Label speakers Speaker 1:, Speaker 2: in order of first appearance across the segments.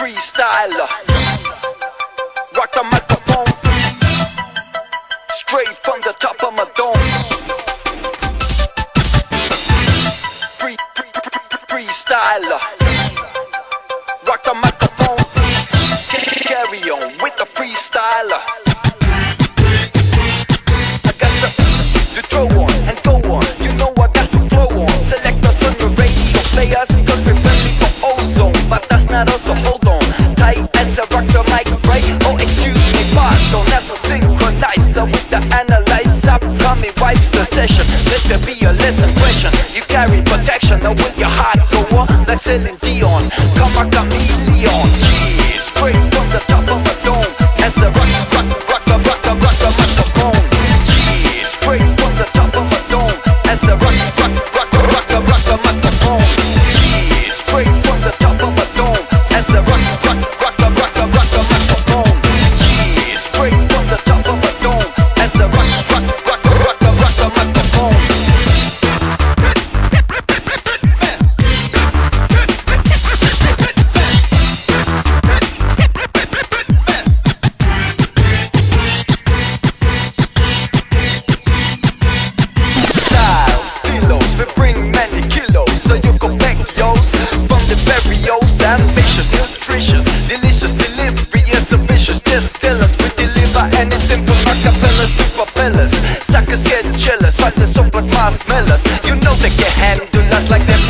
Speaker 1: freestyler. Rock the microphone. Straight from the top of my dome. Free, free, free, freestyler. perfection Now when your heart go on like Celine Dion Come a chameleon Yeah, straight from the top of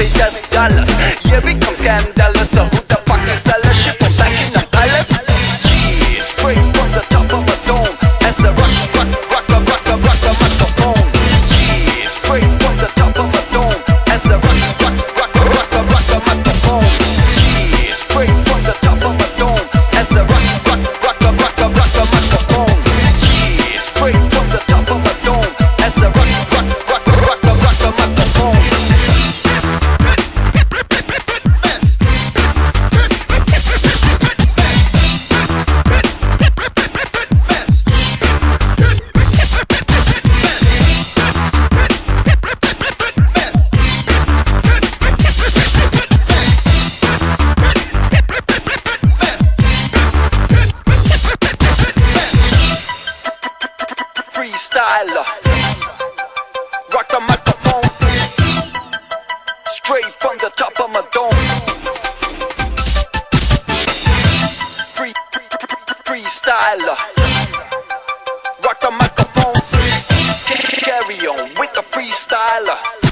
Speaker 1: Yeah, we just dollars. Yeah, scandalous. So Freestyle, Rock the microphone. Straight from the top of my dome. Free, free, free, freestyler. Rock the microphone. Carry on with the freestyler.